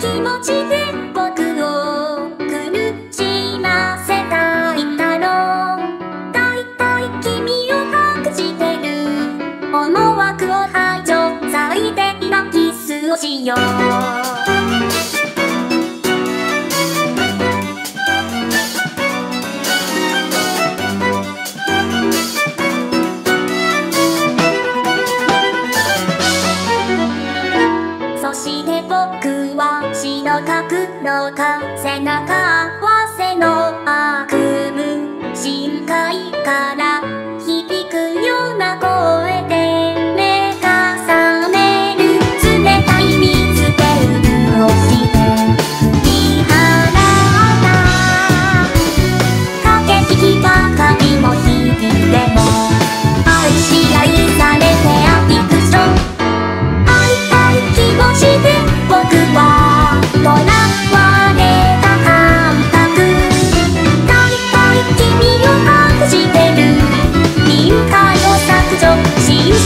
気持ちで僕を苦しませたいだろうだいたい君を隠してる。思惑を排除。さいで今キスをしよう。僕はのか黒か背中合わせの悪夢深海から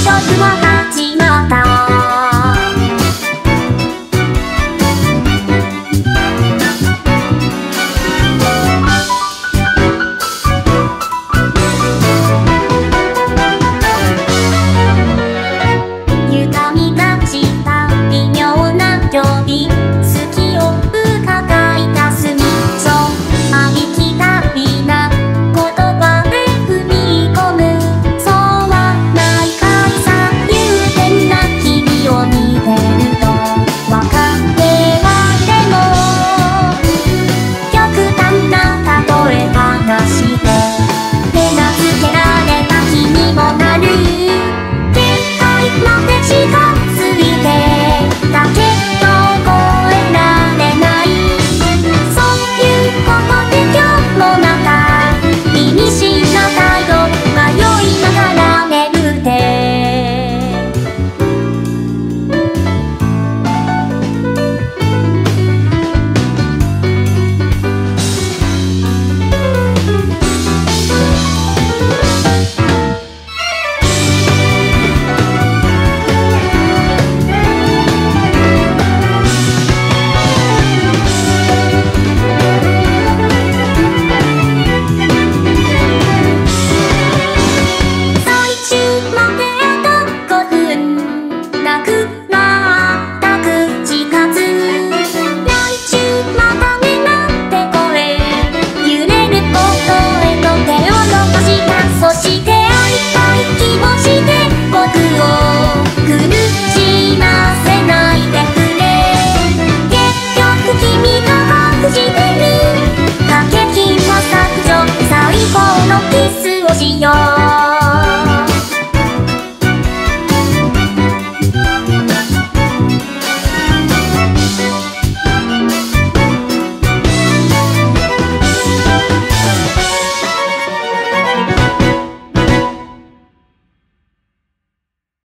勝負は始まったしよう。